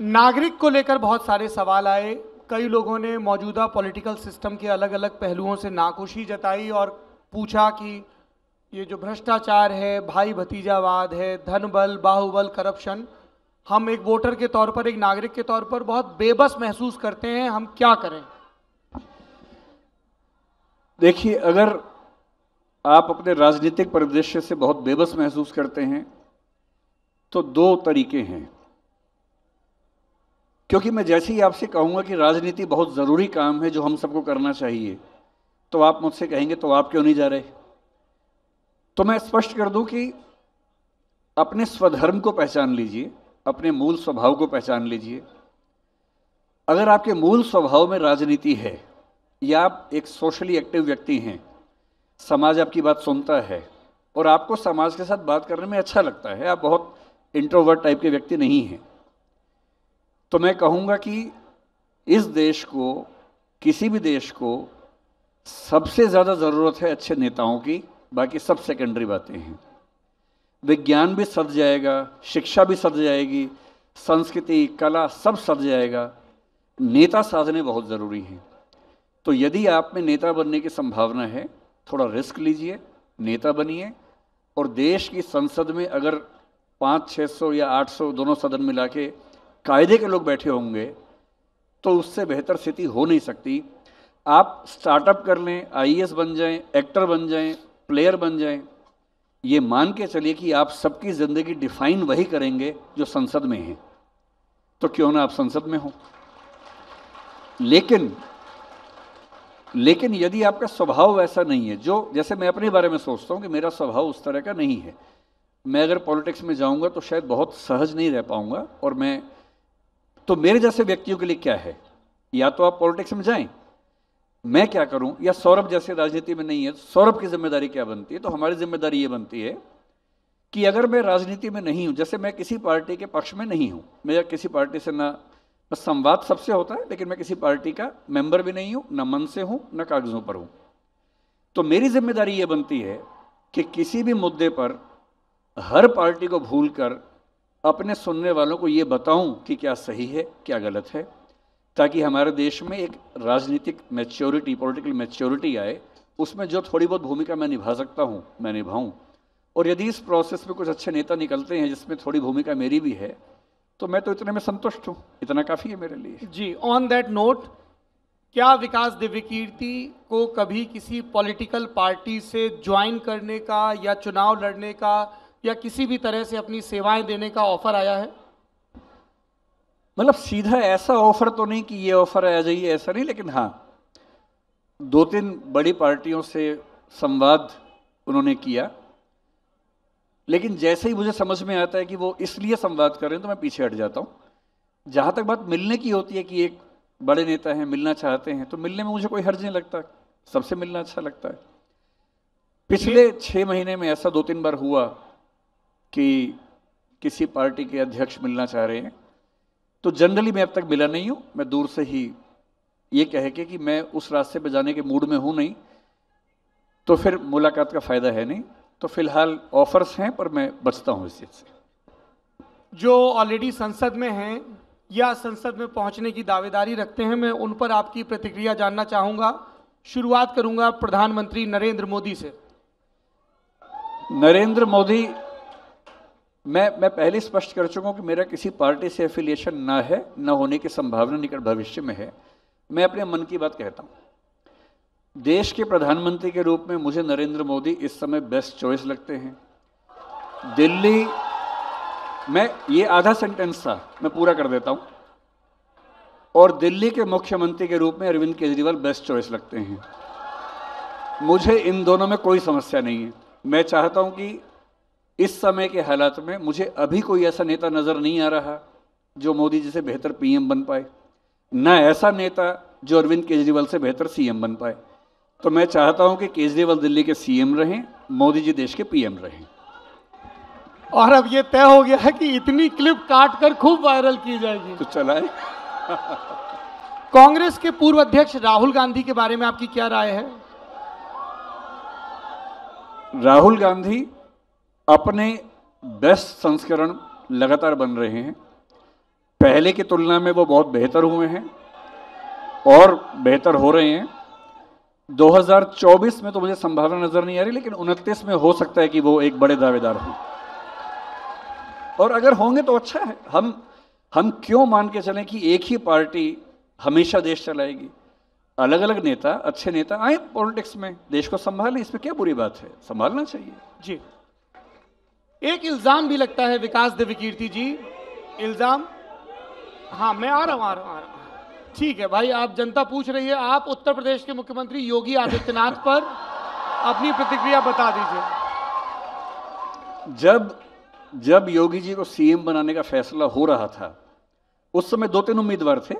नागरिक को लेकर बहुत सारे सवाल आए। कई लोगों ने मौजूदा पॉलिटिकल सिस्टम के अलग अलग पहलुओं से नाखुशी जताई और पूछा कि ये जो भ्रष्टाचार है, भाई भतीजावाद है धन बल बाहुबल, करप्शन, हम एक वोटर के तौर पर, एक नागरिक के तौर पर बहुत बेबस महसूस करते हैं, हम क्या करें? देखिए, अगर आप अपने राजनीतिक परिदृश्य से बहुत बेबस महसूस करते हैं तो दो तरीके हैं। क्योंकि मैं जैसे ही आपसे कहूँगा कि राजनीति बहुत ज़रूरी काम है जो हम सबको करना चाहिए तो आप मुझसे कहेंगे तो आप क्यों नहीं जा रहे? तो मैं स्पष्ट कर दूँ कि अपने स्वधर्म को पहचान लीजिए, अपने मूल स्वभाव को पहचान लीजिए। अगर आपके मूल स्वभाव में राजनीति है, या आप एक सोशली एक्टिव व्यक्ति हैं, समाज आपकी बात सुनता है, और आपको समाज के साथ बात करने में अच्छा लगता है, आप बहुत इंट्रोवर्ट टाइप के व्यक्ति नहीं हैं तो मैं कहूँगा कि इस देश को, किसी भी देश को सबसे ज़्यादा ज़रूरत है अच्छे नेताओं की, बाकी सब सेकेंडरी बातें हैं। विज्ञान भी सज जाएगा, शिक्षा भी सज जाएगी, संस्कृति, कला सब सज जाएगा। नेता साधने बहुत ज़रूरी हैं। तो यदि आप में नेता बनने की संभावना है, थोड़ा रिस्क लीजिए, नेता बनिए, और देश की संसद में अगर पाँच छः सौ या आठ सौ दोनों सदन मिला के कायदे के लोग बैठे होंगे तो उससे बेहतर स्थिति हो नहीं सकती। आप स्टार्टअप कर लें, आईएएस बन जाएँ, एक्टर बन जाएँ, प्लेयर बन जाएँ, ये मान के चलिए कि आप सबकी ज़िंदगी डिफाइन वही करेंगे जो संसद में है। तो क्यों ना आप संसद में हो? लेकिन लेकिन यदि आपका स्वभाव वैसा नहीं है, जो, जैसे मैं अपने बारे में सोचता हूँ कि मेरा स्वभाव उस तरह का नहीं है। मैं अगर पॉलिटिक्स में जाऊँगा तो शायद बहुत सहज नहीं रह पाऊँगा और मैं तो मेरे जैसे व्यक्तियों के लिए क्या है? या तो आप पॉलिटिक्स में जाएँ? मैं क्या करूँ? या सौरभ जैसे राजनीति में नहीं है, सौरभ की ज़िम्मेदारी क्या बनती है? तो हमारी ज़िम्मेदारी ये बनती है कि अगर मैं राजनीति में नहीं हूँ, जैसे मैं किसी पार्टी के पक्ष में नहीं हूँ, मैं किसी पार्टी से ना संवाद सबसे होता है, लेकिन मैं किसी पार्टी का मेंबर भी नहीं हूँ, ना मन से हूँ, ना कागजों पर हूँ। तो मेरी ज़िम्मेदारी ये बनती है कि किसी भी मुद्दे पर हर पार्टी को भूलकर अपने सुनने वालों को ये बताऊँ कि क्या सही है, क्या गलत है, ताकि हमारे देश में एक राजनीतिक मैच्योरिटी पॉलिटिकल मैच्योरिटी आए। उसमें जो थोड़ी बहुत भूमिका मैं निभा सकता हूँ, मैं निभाऊँ। और यदि इस प्रोसेस में कुछ अच्छे नेता निकलते हैं, जिसमें थोड़ी भूमिका मेरी भी है तो मैं तो इतने में संतुष्ट हूँ। इतना काफ़ी है मेरे लिए। जी ऑन दैट नोट क्या विकास दिव्य कीर्ति को कभी किसी पॉलिटिकल पार्टी से ज्वाइन करने का या चुनाव लड़ने का या किसी भी तरह से अपनी सेवाएँ देने का ऑफ़र आया है? मतलब सीधा ऐसा ऑफ़र तो नहीं कि ये ऑफ़र आ जाइए ऐसा नहीं लेकिन हाँ दो तीन बड़ी पार्टियों से संवाद उन्होंने किया। लेकिन जैसे ही मुझे समझ में आता है कि वो इसलिए संवाद कर रहे हैं तो मैं पीछे हट जाता हूँ। जहाँ तक बात मिलने की होती है कि एक बड़े नेता हैं मिलना चाहते हैं तो मिलने में मुझे कोई हर्ज नहीं लगता। सबसे मिलना अच्छा लगता है। पिछले छः महीने में ऐसा दो तीन बार हुआ कि किसी पार्टी के अध्यक्ष मिलना चाह रहे हैं। तो जनरली मैं अब तक मिला नहीं हूँ। मैं दूर से ही ये कह के कि मैं उस रास्ते पर जाने के मूड में हूँ नहीं। तो फिर मुलाकात का फ़ायदा है नहीं। तो फ़िलहाल ऑफर्स हैं पर मैं बचता हूँ इस चीज़ से। जो ऑलरेडी संसद में हैं या संसद में पहुँचने की दावेदारी रखते हैं मैं उन पर आपकी प्रतिक्रिया जानना चाहूँगा। शुरुआत करूँगा प्रधानमंत्री नरेंद्र मोदी से। नरेंद्र मोदी मैं मैं पहले स्पष्ट कर चुका हूँ कि मेरा किसी पार्टी से एफिलिएशन ना है, न होने की संभावना निकट भविष्य में है। मैं अपने मन की बात कहता हूँ। देश के प्रधानमंत्री के रूप में मुझे नरेंद्र मोदी इस समय बेस्ट चॉइस लगते हैं। दिल्ली, मैं, ये आधा सेंटेंस था, मैं पूरा कर देता हूँ। और दिल्ली के मुख्यमंत्री के रूप में अरविंद केजरीवाल बेस्ट चॉइस लगते हैं। मुझे इन दोनों में कोई समस्या नहीं है। मैं चाहता हूँ कि इस समय के हालात में मुझे अभी कोई ऐसा नेता नज़र नहीं आ रहा जो मोदी जी से बेहतर पीएम बन पाए न ऐसा नेता जो अरविंद केजरीवाल से बेहतर सीएम बन पाए। तो मैं चाहता हूँ कि केजरीवाल दिल्ली के सीएम रहें मोदी जी देश के पीएम रहें। और अब ये तय हो गया है कि इतनी क्लिप काट कर खूब वायरल की जाएगी। तो चलाए। कांग्रेस के पूर्व अध्यक्ष राहुल गांधी के बारे में आपकी क्या राय है? राहुल गांधी अपने बेस्ट संस्करण लगातार बन रहे हैं। पहले की तुलना में वो बहुत बेहतर हुए हैं और बेहतर हो रहे हैं। 2024 में तो मुझे संभावना नज़र नहीं आ रही, लेकिन उनतीस में हो सकता है कि वो एक बड़े दावेदार हों। और अगर होंगे तो अच्छा है। हम हम क्यों मान के चलें कि एक ही पार्टी हमेशा देश चलाएगी? अलग अलग नेता, अच्छे नेता आए पॉलिटिक्स में, देश को संभालें, इसमें क्या बुरी बात है? संभालना चाहिए। जी। एक इल्ज़ाम भी लगता है विकास देवी कीर्ति जी। इल्ज़ाम? हाँ मैं आ रहा हूँ, आ रहा हूँ, आ रहा ठीक है भाई, आप जनता पूछ रही है, आप उत्तर प्रदेश के मुख्यमंत्री योगी आदित्यनाथ पर अपनी प्रतिक्रिया बता दीजिए। जब जब योगी जी को सीएम बनाने का फैसला हो रहा था, उस समय दो तीन उम्मीदवार थे,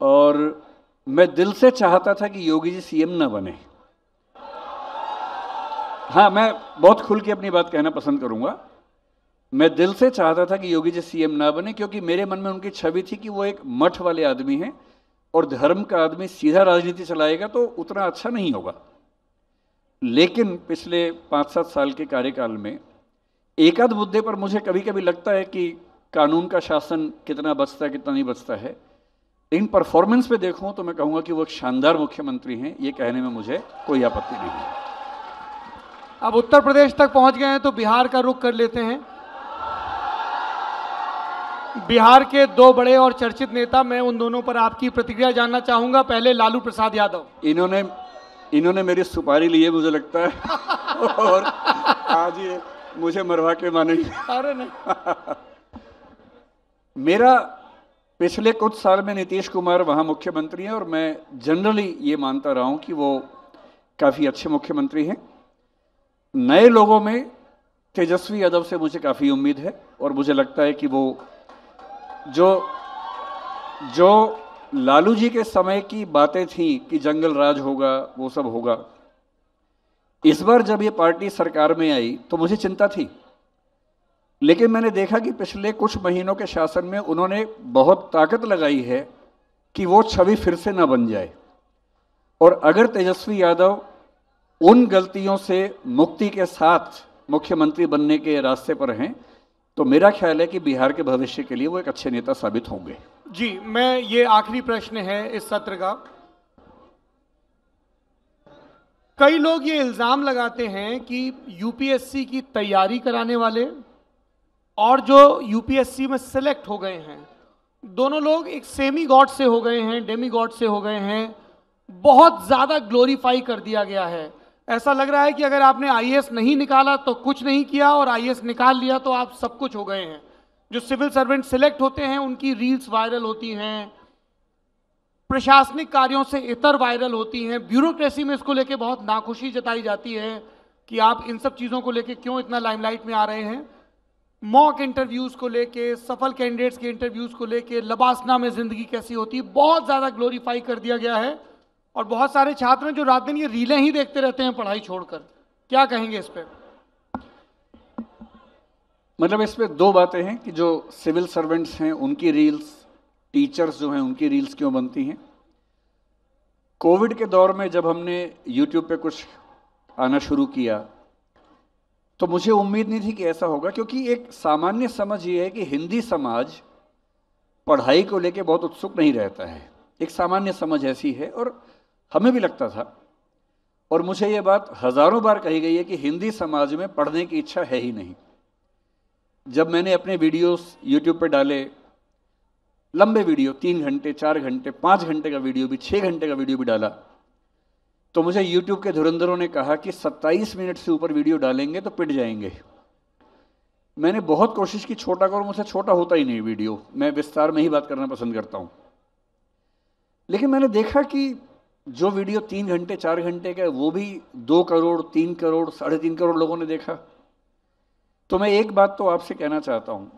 और मैं दिल से चाहता था कि योगी जी सीएम न बने। हाँ मैं बहुत खुल के अपनी बात कहना पसंद करूँगा। मैं दिल से चाहता था कि योगी जी सीएम ना बने, क्योंकि मेरे मन में उनकी छवि थी कि वो एक मठ वाले आदमी हैं और धर्म का आदमी सीधा राजनीति चलाएगा तो उतना अच्छा नहीं होगा। लेकिन पिछले पाँच सात साल के कार्यकाल में एक आध मुद्दे पर मुझे कभी कभी लगता है कि कानून का शासन कितना बचता है, कितना नहीं बचता है। इन परफॉर्मेंस पे देखूँ तो मैं कहूँगा कि वो एक शानदार मुख्यमंत्री हैं, ये कहने में मुझे कोई आपत्ति नहीं है। अब उत्तर प्रदेश तक पहुँच गए हैं तो बिहार का रुख कर लेते हैं। बिहार के दो बड़े और चर्चित नेता मैं उन दोनों पर आपकी प्रतिक्रिया जानना चाहूँगा। पहले लालू प्रसाद यादव। इन्होंने इन्होंने मेरी सुपारी ली है मुझे लगता है। और आज ये मुझे मरवा के मानेंगे। अरे नहीं। मेरा पिछले कुछ साल में नीतीश कुमार वहाँ मुख्यमंत्री हैं और मैं जनरली ये मानता रहा हूँ कि वो काफ़ी अच्छे मुख्यमंत्री हैं। नए लोगों में तेजस्वी यादव से मुझे काफ़ी उम्मीद है और मुझे लगता है कि वो जो जो लालू जी के समय की बातें थी कि जंगल राज होगा, वो सब होगा, इस बार जब ये पार्टी सरकार में आई तो मुझे चिंता थी। लेकिन मैंने देखा कि पिछले कुछ महीनों के शासन में उन्होंने बहुत ताकत लगाई है कि वो छवि फिर से ना बन जाए। और अगर तेजस्वी यादव उन गलतियों से मुक्ति के साथ मुख्यमंत्री बनने के रास्ते पर हैं तो मेरा ख्याल है कि बिहार के भविष्य के लिए वो एक अच्छे नेता साबित होंगे। जी, मैं, ये आखिरी प्रश्न है इस सत्र का। कई लोग ये इल्ज़ाम लगाते हैं कि यूपीएससी की तैयारी कराने वाले और जो यूपीएससी में सिलेक्ट हो गए हैं, दोनों लोग एक सेमी गॉड से हो गए हैं डेमी गॉड से हो गए हैं, बहुत ज़्यादा ग्लोरीफाई कर दिया गया है। ऐसा लग रहा है कि अगर आपने आईएएस नहीं निकाला तो कुछ नहीं किया और आईएएस निकाल लिया तो आप सब कुछ हो गए हैं। जो सिविल सर्वेंट सिलेक्ट होते हैं, उनकी रील्स वायरल होती हैं। प्रशासनिक कार्यों से इतर वायरल होती हैं। ब्यूरोक्रेसी में इसको लेके बहुत नाखुशी जताई जाती है कि आप इन सब चीज़ों को लेके क्यों इतना लाइमलाइट में आ रहे हैं। मॉक इंटरव्यूज़ को लेके, सफल कैंडिडेट्स के इंटरव्यूज़ को लेके, लबासना में ज़िंदगी कैसी होती है, बहुत ज़्यादा ग्लोरीफाई कर दिया गया है। और बहुत सारे छात्र हैं जो रात दिन ये रीलें ही देखते रहते हैं पढ़ाई छोड़कर। क्या कहेंगे इस पर मतलब इसमें दो बातें हैं कि जो सिविल सर्वेंट्स हैं, उनकी रील्स, टीचर्स जो हैं, उनकी रील्स क्यों बनती हैं? कोविड के दौर में जब हमने यूट्यूब पे कुछ आना शुरू किया तो मुझे उम्मीद नहीं थी कि ऐसा होगा, क्योंकि एक सामान्य समझ ये है कि हिंदी समाज पढ़ाई को लेके बहुत उत्सुक नहीं रहता है। एक सामान्य समझ ऐसी है और हमें भी लगता था। और मुझे ये बात हज़ारों बार कही गई है कि हिंदी समाज में पढ़ने की इच्छा है ही नहीं। जब मैंने अपने वीडियोस यूट्यूब पर डाले, लंबे वीडियो, तीन घंटे, चार घंटे, पाँच घंटे का वीडियो भी छः घंटे का वीडियो भी डाला तो मुझे यूट्यूब के धुरंधरों ने कहा कि 27 मिनट से ऊपर वीडियो डालेंगे तो पिट जाएँगे। मैंने बहुत कोशिश की छोटा करो मुझसे छोटा होता ही नहीं वीडियो। मैं विस्तार में ही बात करना पसंद करता हूँ। लेकिन मैंने देखा कि जो वीडियो तीन घंटे, चार घंटे का वो भी दो करोड़, तीन करोड़, साढ़े तीन करोड़ लोगों ने देखा। तो मैं एक बात तो आपसे कहना चाहता हूँ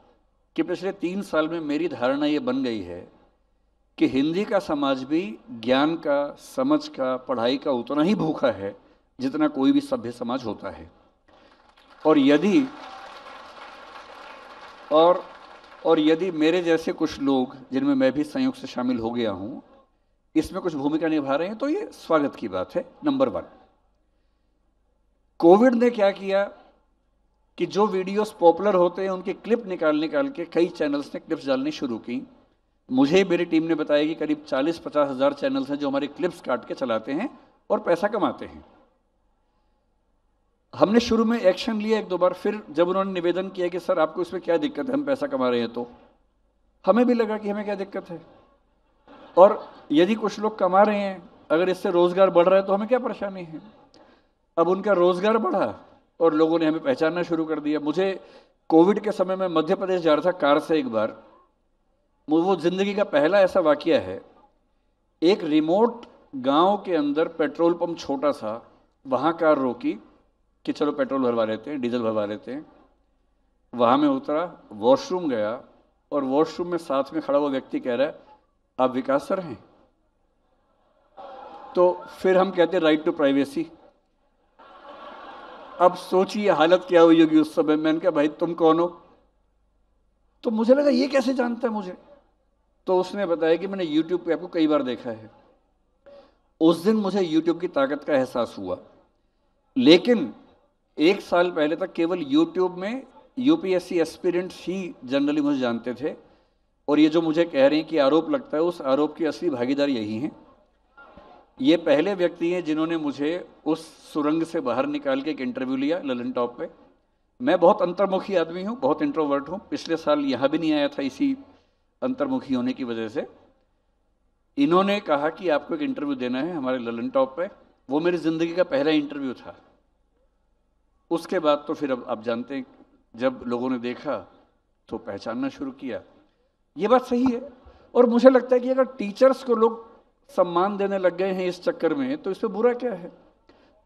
कि पिछले तीन साल में मेरी धारणा ये बन गई है कि हिंदी का समाज भी ज्ञान का, समझ का, पढ़ाई का उतना ही भूखा है जितना कोई भी सभ्य समाज होता है। और यदि, और और यदि मेरे जैसे कुछ लोग, जिनमें मैं भी संयुक्त से शामिल हो गया हूँ इसमें कुछ भूमिका निभा रहे हैं तो ये स्वागत की बात है नंबर वन कोविड ने क्या किया कि जो वीडियोस पॉपुलर होते हैं, उनके क्लिप निकाल निकाल के कई चैनल्स ने क्लिप्स डालनी शुरू की। मुझे मेरी टीम ने बताया कि करीब 40-50 हज़ार चैनल्स हैं जो हमारे क्लिप्स काट के चलाते हैं और पैसा कमाते हैं। हमने शुरू में एक्शन लिया एक दो बार, फिर जब उन्होंने निवेदन किया कि, सर, आपको इसमें क्या दिक्कत है? हम पैसा कमा रहे हैं तो। हमें भी लगा कि हमें क्या दिक्कत है। और यदि कुछ लोग कमा रहे हैं, अगर इससे रोज़गार बढ़ रहा है तो हमें क्या परेशानी है? अब उनका रोज़गार बढ़ा और लोगों ने हमें पहचानना शुरू कर दिया। मुझे कोविड के समय में मध्य प्रदेश जा रहा था कार से एक बार। वो ज़िंदगी का पहला ऐसा वाक़ है। एक रिमोट गाँव के अंदर पेट्रोल पंप छोटा सा, वहाँ कार रोकी कि चलो पेट्रोल भरवा लेते हैं, डीजल भरवा लेते हैं। वहाँ में उतरा, वॉशरूम गया और वॉशरूम में साथ में खड़ा हुआ व्यक्ति कह रहा है आप विकास सर हैं। तो फिर हम कहते हैं राइट टू प्राइवेसी अब सोचिए हालत क्या हुई होगी उस समय। मैंने कहा, भाई, तुम कौन हो? तो मुझे लगा, ये कैसे जानता है मुझे? तो उसने बताया कि मैंने यूट्यूब पे आपको कई बार देखा है। उस दिन मुझे यूट्यूब की ताकत का एहसास हुआ। लेकिन एक साल पहले तक केवल यूट्यूब में यूपीएससी एस्पिरेंट्स ही जनरली मुझे जानते थे। और ये जो मुझे कह रहे हैं कि आरोप लगता है, उस आरोप की असली भागीदार यही हैं। ये पहले व्यक्ति हैं जिन्होंने मुझे उस सुरंग से बाहर निकाल के एक इंटरव्यू लिया ललन टॉप पे। मैं बहुत अंतर्मुखी आदमी हूँ, बहुत इंट्रोवर्ट हूँ। पिछले साल यहाँ भी नहीं आया था इसी अंतर्मुखी होने की वजह से। इन्होंने कहा कि आपको एक इंटरव्यू देना है हमारे ललन टॉप पे। वो मेरी ज़िंदगी का पहला इंटरव्यू था। उसके बाद तो फिर अब आप जानते हैं, जब लोगों ने देखा तो पहचानना शुरू किया। ये बात सही है। और मुझे लगता है कि अगर टीचर्स को लोग सम्मान देने लग गए हैं इस चक्कर में तो इसमें बुरा क्या है?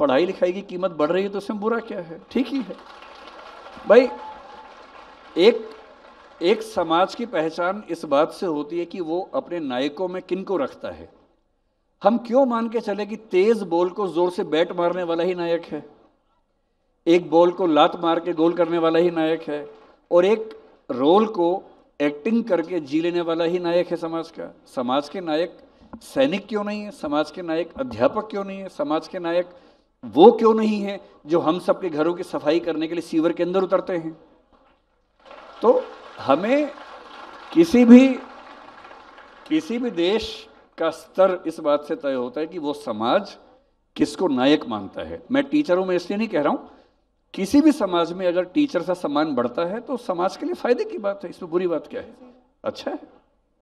पढ़ाई लिखाई की कीमत बढ़ रही है तो इसमें बुरा क्या है? ठीक ही है। भाई, एक एक समाज की पहचान इस बात से होती है कि वो अपने नायकों में किन को रखता है? हम क्यों मान के चले कि तेज बॉल को ज़ोर से बैट मारने वाला ही नायक है? एक बॉल को लात मार के गोल करने वाला ही नायक है? और एक रोल को एक्टिंग करके जी लेने वाला ही नायक है समाज का। समाज के नायक सैनिक क्यों नहीं है? समाज के नायक अध्यापक क्यों नहीं है? समाज के नायक वो क्यों नहीं है जो हम सबके घरों की सफ़ाई करने के लिए सीवर के अंदर उतरते हैं? तो हमें किसी भी किसी भी देश का स्तर इस बात से तय होता है कि वो समाज किसको नायक मानता है। मैं टीचरों में इसलिए नहीं कह रहा हूँ किसी भी समाज में अगर टीचर का सम्मान बढ़ता है तो समाज के लिए फ़ायदे की बात है। इसमें बुरी बात क्या है? अच्छा है।